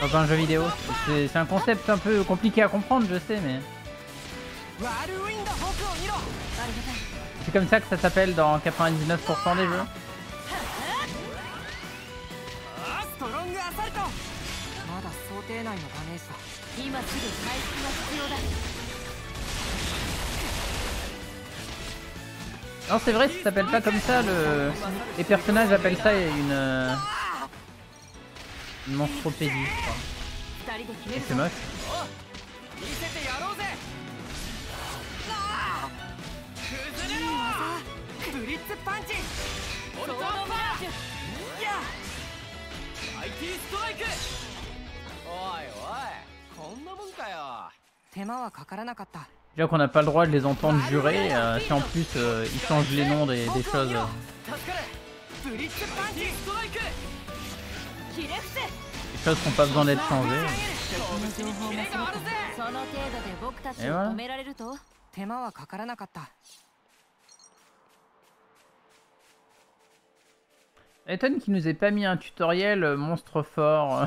[SPEAKER 1] Dans un jeu vidéo. C'est un concept un peu compliqué à comprendre, je sais, mais... C'est comme ça que ça s'appelle dans 99% des jeux.
[SPEAKER 2] 定内のダメージだ
[SPEAKER 4] 今すぐ回復が必要だ
[SPEAKER 1] Non c'est vrai ça s'appelle pas comme ça le... Les personnages appellent ça une... euh, Une monstropédie je crois.
[SPEAKER 4] 二人で決め
[SPEAKER 1] Et
[SPEAKER 4] る
[SPEAKER 1] c'est moche. Déjà qu'on n'a pas le droit de les entendre jurer, euh, si en plus euh, ils changent les noms des, des choses. Les choses n'ont pas besoin d'être changées.
[SPEAKER 2] Et
[SPEAKER 1] voilà. Qui nous ait pas mis un tutoriel euh, monstre fort.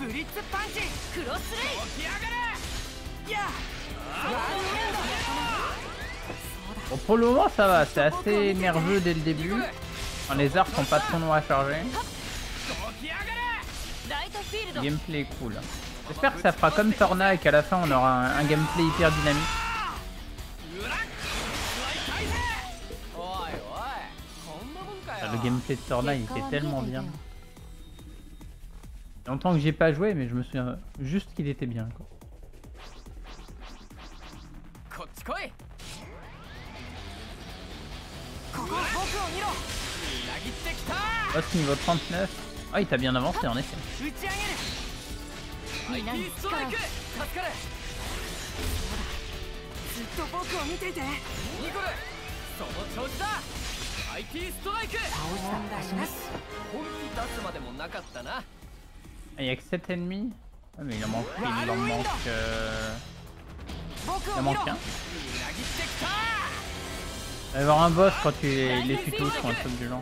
[SPEAKER 2] ブリッツパンチ
[SPEAKER 4] クロスレイ
[SPEAKER 3] 起き上がれ
[SPEAKER 2] いやワールウィンド
[SPEAKER 1] Bon, pour le moment, ça va, c'est assez nerveux dès le début. Enfin, les arcs sont pas trop longs à charger.
[SPEAKER 3] 起き上がれ
[SPEAKER 4] ライトフィールド
[SPEAKER 1] Le gameplay est cool. J'espère que ça fera comme Torna et qu'à la fin on aura un, un gameplay hyper dynamique.
[SPEAKER 3] うらっ大ぜおいおいこんなもんか
[SPEAKER 1] Enfin,
[SPEAKER 3] よ
[SPEAKER 1] le gameplay de Torna il était tellement bien. Longtemps que j'ai pas joué, mais je me souviens juste qu'il était bien. Quoi. Niveau 39. Oh, ah, il t'a bien avancé en effet il y a que 7 ennemis. Ah, mais il en manque, il en manque... Euh... Il en manque un. Il va y avoir un boss quand tu les, les tues tous ou un truc du genre.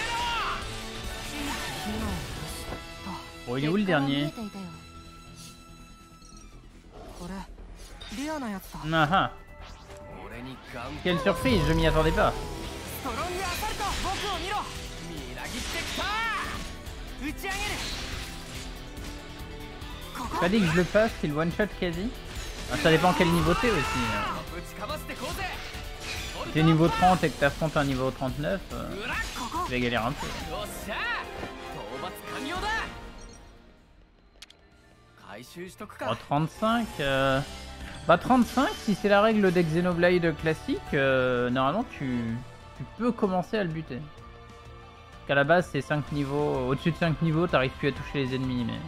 [SPEAKER 1] Bon, il est où le dernier Ah Quelle surprise, je m'y attendais pas. Pas dit que je le passe, c'est le one shot quasi. Ah, ça dépend quel niveau t'es aussi. Hein. T'es niveau 30 et que t'affrontes un niveau 39, euh, tu vas galérer un peu. Oh,
[SPEAKER 5] か
[SPEAKER 1] 35 euh... Bah 35, si c'est la règle des Xenoblade classique, euh, normalement tu... tu peux commencer à le buter. Parce qu'à la base c'est 5 niveaux, au-dessus de 5 niveaux t'arrives plus à toucher les ennemis mais...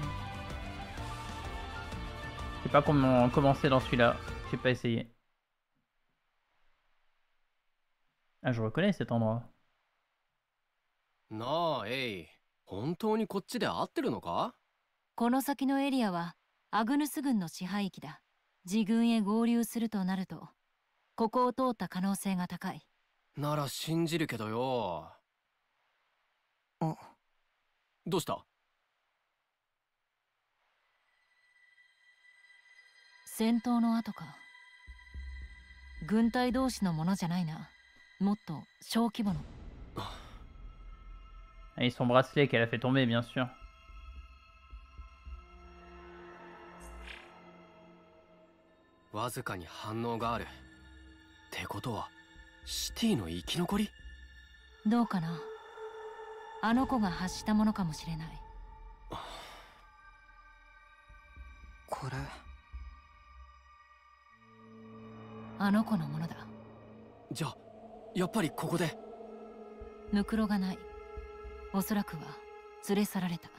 [SPEAKER 1] Je sais pas comment commencer dans celui-là, j'ai pas essayé. Ah je reconnais cet endroit.
[SPEAKER 3] なあエイ本当にこっちで合ってるのか
[SPEAKER 4] この先のエリアは アグヌス軍の支配域だ。自軍へ合流するとなるとここを通った可能性が高い。
[SPEAKER 3] なら信じるけどよ。
[SPEAKER 2] あ。
[SPEAKER 3] どうした？
[SPEAKER 4] 戦闘の後か。軍隊同士のものじゃないな。もっと小規模の。
[SPEAKER 1] Ah, et son bracelet qu'elle a fait tomber bien sûr.
[SPEAKER 3] わずかに反応がある。ってことはシティの生き残り？
[SPEAKER 4] どうかな？あの子が発したものかもしれない。
[SPEAKER 2] これ。
[SPEAKER 4] あの子のものだ。
[SPEAKER 3] じゃあやっぱりここで。
[SPEAKER 4] ムクロがない。おそらくは連れ去られた。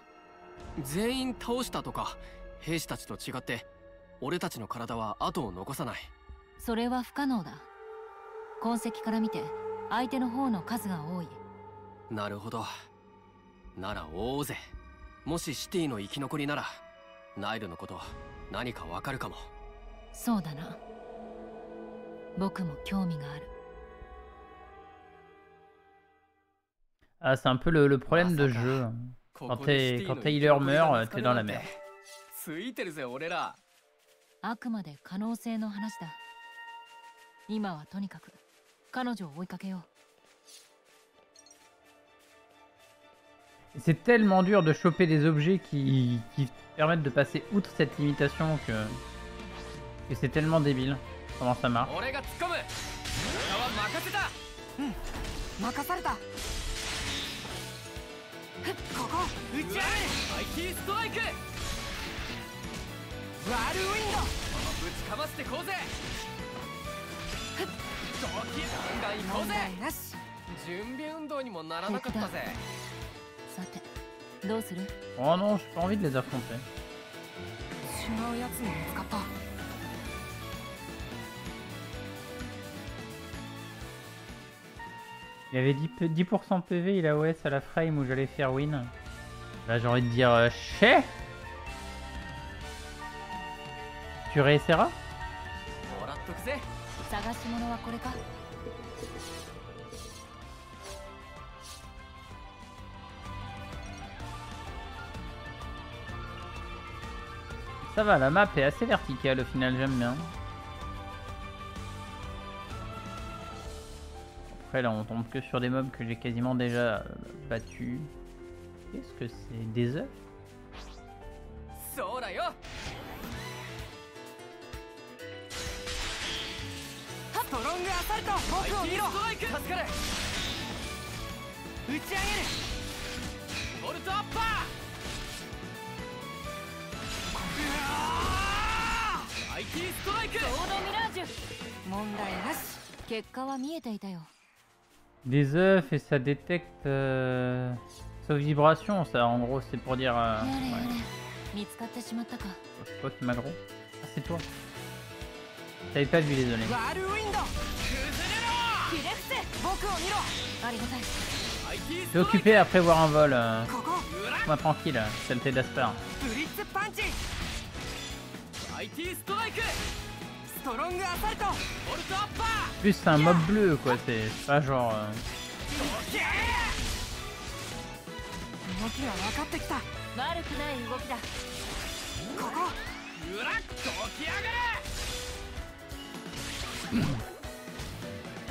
[SPEAKER 3] 全員倒したとか兵士たちと違って俺たちの体は後を残さない。
[SPEAKER 4] それは不可能だ。痕跡から見て相手の方の数が多い。
[SPEAKER 3] なるほど。なら追おうぜ。もしシティの生き残りならナイルのこと何かわかるかも。
[SPEAKER 4] そうだな。僕も興味がある。
[SPEAKER 1] Ah c'est un peu le, le problème de jeu.
[SPEAKER 5] こ
[SPEAKER 1] Quand quand
[SPEAKER 5] の
[SPEAKER 1] t'es
[SPEAKER 5] 生き
[SPEAKER 1] healer
[SPEAKER 5] 残りが
[SPEAKER 1] meurt, t'es
[SPEAKER 5] る
[SPEAKER 1] dans
[SPEAKER 5] な
[SPEAKER 1] la
[SPEAKER 5] ん
[SPEAKER 4] あくまで可能性の話だ今はとにかく彼女を追いかけよう
[SPEAKER 1] C'est tellement dur de choper des objets qui, qui permettent de passer outre cette limitation que, que c'est tellement débile. Comment ça marche
[SPEAKER 5] ワールウィンドぶちかましてこうぜドキガンガン行こう
[SPEAKER 2] 問
[SPEAKER 5] ぜ
[SPEAKER 2] 題なし
[SPEAKER 5] 準備運動にもならなかったぜ
[SPEAKER 4] さてどうする
[SPEAKER 1] Oh non, j'ai pas envie de les affronter.
[SPEAKER 2] 違うやつに見つかった
[SPEAKER 1] Il avait 10, p- 10% PV, il a OS à la frame où j'allais faire win. Là j'ai envie de dire euh, chais Tu réessayeras Ça va, la map est assez verticale au final, j'aime bien. Après là on tombe que sur des mobs que j'ai quasiment déjà battus. Qu'est-ce que c'est Des œufs?
[SPEAKER 2] サルト僕を見ろ
[SPEAKER 3] ストライク助かる
[SPEAKER 2] 打ち上げる
[SPEAKER 3] ボルトアッパーうわー IT ストライク
[SPEAKER 4] ソードミラージュ
[SPEAKER 2] 問題なし
[SPEAKER 4] 結果は見えていたよ
[SPEAKER 1] Des œufs et ça détecte... Euh... Sauf vibration, ça en gros c'est pour dire... euh,
[SPEAKER 4] やれやれ
[SPEAKER 1] ouais.
[SPEAKER 4] 見つかってしまったか
[SPEAKER 1] C'est toi qui m'as gros Ah c'est toi T'avais pas vu désolé. T'es occupé à prévoir un vol. Euh... Moi tranquille,
[SPEAKER 3] c'est le thé
[SPEAKER 1] d'Asper. Plus c'est un mob bleu quoi, c'est pas genre... Euh...
[SPEAKER 3] Mmh.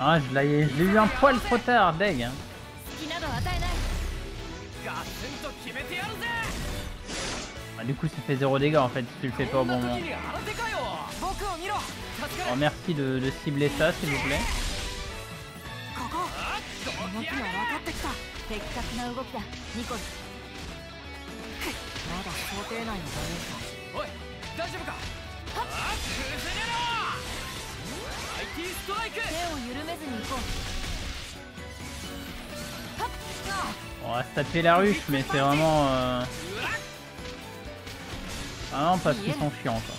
[SPEAKER 1] Ah, je l'ai eu un poil trop tard, deg. Ah, du coup, ça fait 0 dégâts en fait, si tu le fais pas au bon moment.
[SPEAKER 3] Oh,
[SPEAKER 1] merci de cibler ça, s'il vous plaît.
[SPEAKER 3] 大丈夫かはっ崩れろハイティストライク
[SPEAKER 4] 手を緩めずに行こうはっ
[SPEAKER 1] On va se taper la ruche, mais c'est vraiment. Euh... Vraiment parce qu'ils sont chiants. Quoi.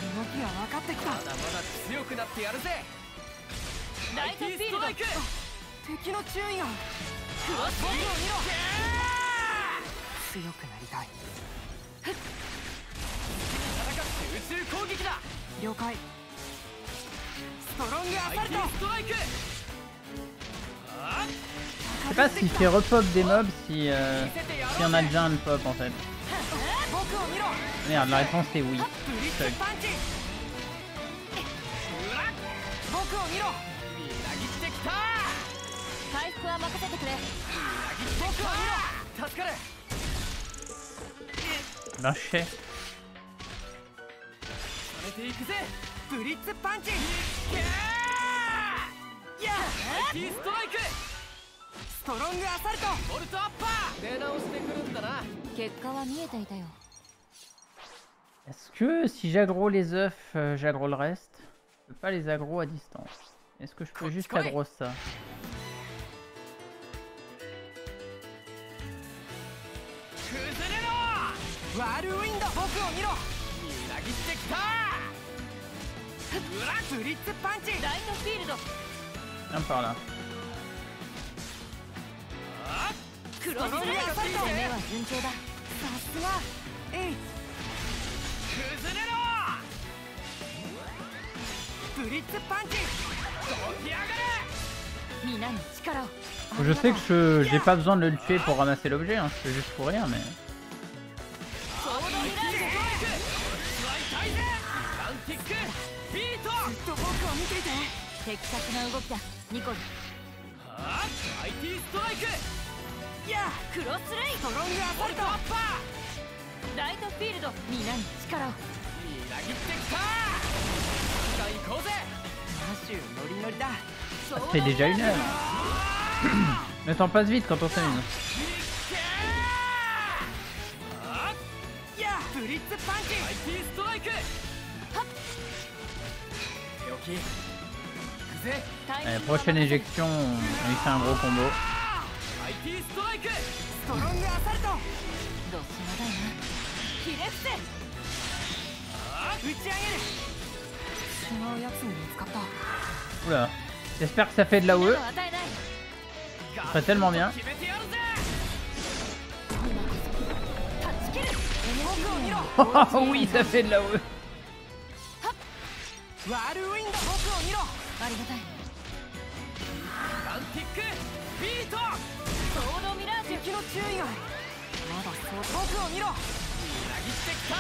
[SPEAKER 2] 動きが分かってきた
[SPEAKER 3] まだまだ強くなってやるぜ
[SPEAKER 4] ライトフィ
[SPEAKER 3] IT
[SPEAKER 4] ールド
[SPEAKER 3] ストライク
[SPEAKER 2] 敵の注意が
[SPEAKER 4] クロスレイ
[SPEAKER 2] 強くなりたい
[SPEAKER 3] 戦って宇宙攻撃だ
[SPEAKER 2] 了解ストロングアサル
[SPEAKER 3] IT
[SPEAKER 2] ト
[SPEAKER 3] ストライクあっ
[SPEAKER 1] Je sais pas s'il fait repop des mobs si... Euh...
[SPEAKER 3] 見せてや
[SPEAKER 1] S'il y
[SPEAKER 3] ろう
[SPEAKER 1] en a
[SPEAKER 3] ぜ
[SPEAKER 1] déjà un de pop en fait.
[SPEAKER 2] 僕を見ろ
[SPEAKER 1] Merde, la réponse c'est oui.
[SPEAKER 2] ブリ
[SPEAKER 3] めていくぜ
[SPEAKER 2] ブリッツパンチ
[SPEAKER 3] けーや IT ストライク
[SPEAKER 2] ストロングアサルト
[SPEAKER 3] ボルトアッパー出直してくるんだな
[SPEAKER 4] 結果は見えていたよ
[SPEAKER 1] Est-ce que si j'aggro les œufs, euh, j'aggro le reste Je peux pas les aggro à distance. Est-ce que je peux juste aggro ça
[SPEAKER 3] 崩れろ
[SPEAKER 2] ワールウィンド僕を見ろ
[SPEAKER 3] みなぎってきたうら
[SPEAKER 2] ブリッツパンチ
[SPEAKER 4] ライトフィールド
[SPEAKER 1] Viens par là.
[SPEAKER 3] あ
[SPEAKER 4] クロスレイ
[SPEAKER 2] ストロングアサルト
[SPEAKER 4] 攻めは順調だ
[SPEAKER 2] さすがえい
[SPEAKER 3] 崩れろ
[SPEAKER 2] ブリッツパンチ
[SPEAKER 3] 起き上がれ
[SPEAKER 4] 皆に力を
[SPEAKER 1] Je sais que je j'ai pas besoin de le tuer pour ramasser l'objet, hein, je peux juste courir mais...
[SPEAKER 4] 的確な動きだ。ニコル。
[SPEAKER 3] はあ？アイティストライク。
[SPEAKER 2] や
[SPEAKER 4] クロスレイ。
[SPEAKER 2] スト。ロングアルト
[SPEAKER 3] アッパー。
[SPEAKER 4] ライトフィールド皆に力を。
[SPEAKER 3] みなぎってきた。い行こうぜ。
[SPEAKER 2] マシュノリノリだ。
[SPEAKER 1] Ça fait déjà une heure. Le temps passe vite quand on s'amuse. Allez, prochaine éjection, on fait un gros combo. Oula, j'espère que ça fait de la
[SPEAKER 4] OE.
[SPEAKER 1] Ça tellement bien. Oh oui, ça fait de la OE
[SPEAKER 2] ワールウィンド僕を見ろ
[SPEAKER 4] ありがたい
[SPEAKER 5] ガンティックビート
[SPEAKER 4] ソードミラージュ
[SPEAKER 2] 敵の注意がまだそう僕を見ろ
[SPEAKER 5] 裏切ってきた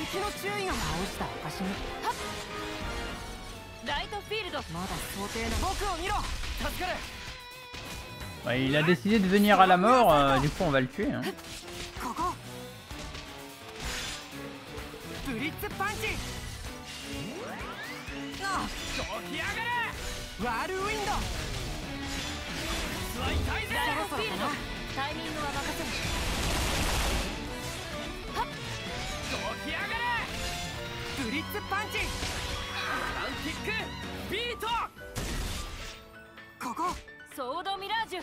[SPEAKER 2] 敵の注意が倒した証に
[SPEAKER 4] ライトフィールド
[SPEAKER 2] まだ想定の僕を見ろ
[SPEAKER 5] 助かる
[SPEAKER 1] Ouais, il a décidé de venir à la mort, euh, du coup on va le tuer. Hein.
[SPEAKER 2] ここブリッツパンチあ
[SPEAKER 5] 起き上がれ
[SPEAKER 2] ワールウィンド
[SPEAKER 5] スは痛いぜ
[SPEAKER 4] ライトフィールドタイミングは任せる
[SPEAKER 5] 起き上がれ
[SPEAKER 2] ブリッツパンチ
[SPEAKER 5] ガンティックビート
[SPEAKER 2] ここ
[SPEAKER 4] ソードミラージュ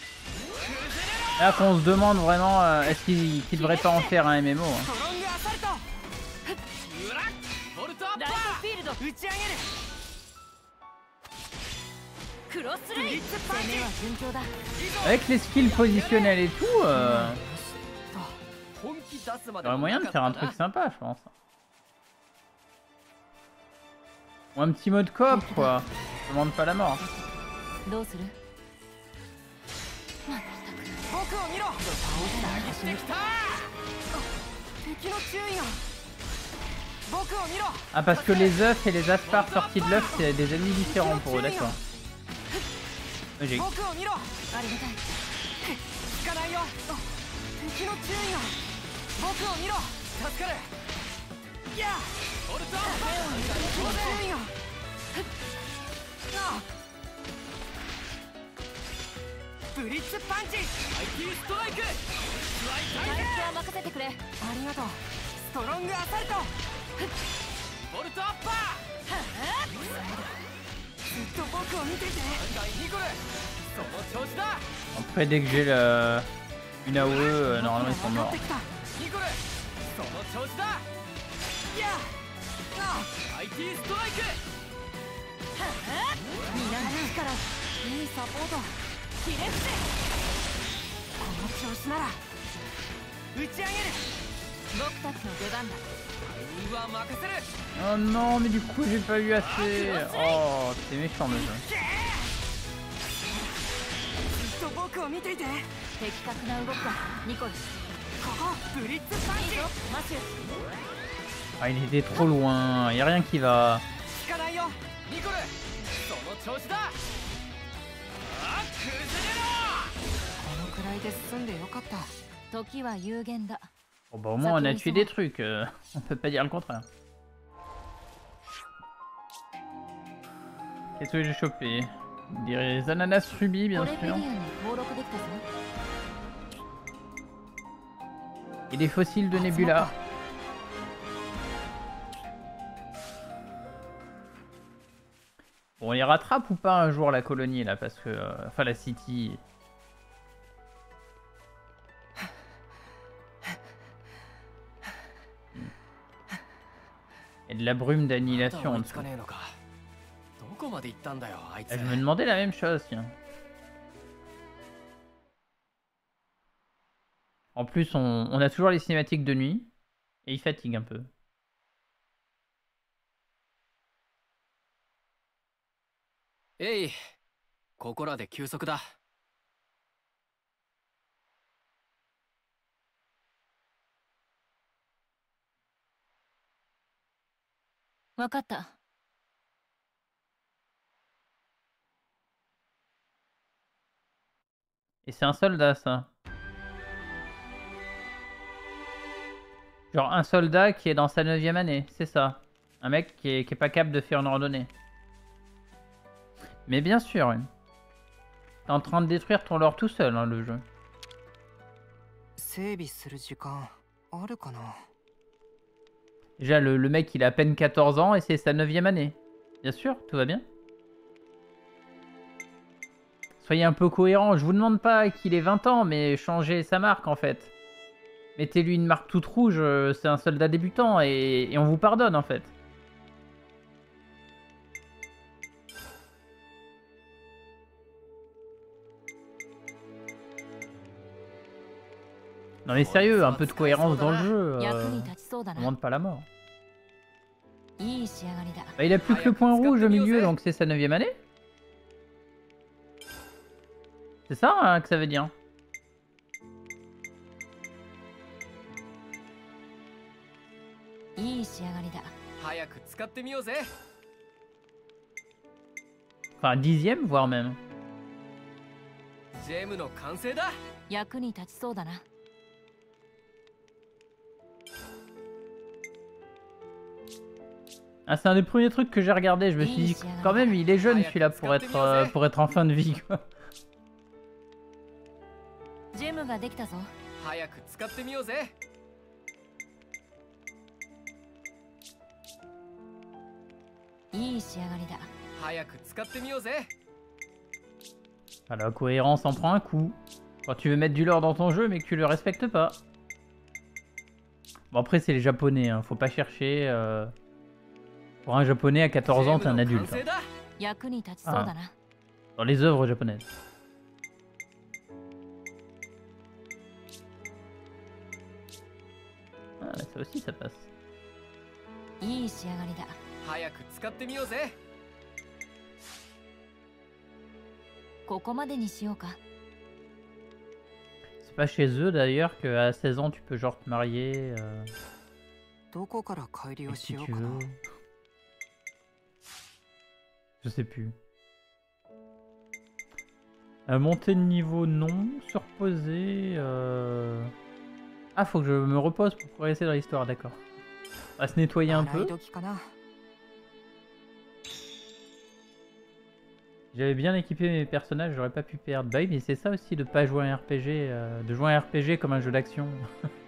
[SPEAKER 1] Là qu'on se demande vraiment, euh, est-ce qu'il qu'il devrait pas en faire un MMO hein. Avec les skills positionnels et tout, euh... il y moyen de faire un truc sympa, je pense. Ou un petit mode coop, quoi. Je demande pas la mort. Ah parce que les œufs et les asparts sortis de l'œuf c'est des ennemis différents pour eux, d'accord. Logique.
[SPEAKER 2] 僕を見ろ。
[SPEAKER 4] ありがたい。
[SPEAKER 2] 聞かないよ敵の注意が僕を見ろ。
[SPEAKER 5] 助かる。
[SPEAKER 2] いや
[SPEAKER 5] ボルトアッ
[SPEAKER 2] 敵の注意ブリッツパンチ。
[SPEAKER 5] パマイティストライク。は
[SPEAKER 4] 任せてくれ。
[SPEAKER 2] ありがとう。ストロングアサルト。
[SPEAKER 5] ボルトアッパー
[SPEAKER 2] ずっと僕を見てて
[SPEAKER 5] ガイニコルその調子だ
[SPEAKER 1] Après, dès que j'ai le... une AOE, euh, normalement ils sont morts. Oh non, mais du coup, j'ai pas eu assez. Oh, c'est méchant le jeu. Ah, il était trop loin, y a rien qui va. Bon bah au moins on a tué des trucs, euh, on peut pas dire le contraire. Qu'est-ce que j'ai chopé? Des ananas rubis bien sûr. Et des fossiles de Nebula. Bon, on les rattrape ou pas un jour la colonie là? Parce que... Euh, enfin la city... Et de la brume
[SPEAKER 3] まだ
[SPEAKER 1] d'annihilation en
[SPEAKER 3] 追い
[SPEAKER 1] dessous.
[SPEAKER 3] つかねえのかどこまで行ったんだよあいつ
[SPEAKER 1] Ah, je me demandais la même chose, tiens. En plus, on, on a toujours les cinématiques de nuit. Et il fatigue un peu.
[SPEAKER 3] えいここらで休息だ
[SPEAKER 4] わかった。
[SPEAKER 1] Et c'est un soldat, ça. Genre un soldat qui est dans sa 9 année, c'est ça. Un mec qui est, qui est pas capable de faire une randonnée. Mais bien sûr, oui. T'es en train de détruire ton lore tout seul, hein, le jeu. Déjà, le, mec, il a à peine 14 ans et c'est sa 9 année. Bien sûr, tout va bien. Soyez un peu cohérent. Je vous demande pas qu'il ait 20 ans, mais changez sa marque en fait. Mettez-lui une marque toute rouge, euh, c'est un soldat débutant et on vous pardonne en fait. Non mais sérieux, un peu de cohérence dans le jeu. Euh, on demande pas la mort. Bah, il a plus que le point rouge au milieu, donc c'est sa neuvième année C'est ça hein, que ça veut dire Enfin, dixième, voire même. Ah, c'est un des premiers trucs que j'ai regardé. Je me suis dit, quand même, il est jeune celui-là pour être, pour être en fin de vie. Quoi. Ah, la cohérence en prend un coup. Quand tu veux mettre du lore dans ton jeu mais que tu le respectes pas. Bon après c'est les japonais, hein. faut pas chercher. Euh, pour un japonais à 14 ans, t'es un adulte.
[SPEAKER 4] Ah.
[SPEAKER 1] Dans les œuvres japonaises. Ah, là, ça aussi, ça passe. C'est pas chez eux d'ailleurs qu'à 16 ans tu peux genre te marier. Euh. Si tu veux. Je sais plus. Euh, Monter de niveau, non. Se reposer... Euh. Ah, faut que je me repose pour progresser dans l'histoire, d'accord. On va se nettoyer un peu. J'avais bien équipé mes personnages, j'aurais pas pu perdre. Bah oui, mais c'est ça aussi de pas jouer un RPG, euh, de jouer un RPG comme un jeu d'action.